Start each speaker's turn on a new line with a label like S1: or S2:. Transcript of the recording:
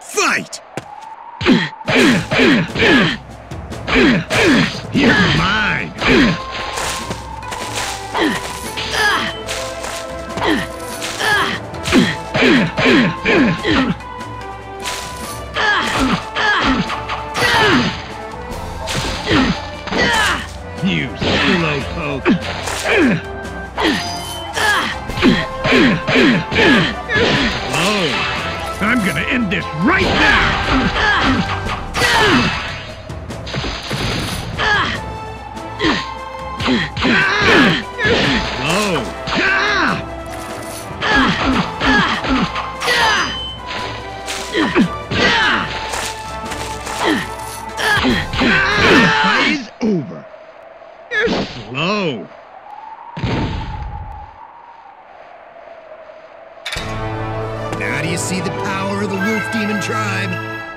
S1: Fight!
S2: You're mine. You slowpoke. I'm gonna end this right now! Oh! Over. You're slow.
S1: You see the power of the Wolf Demon tribe?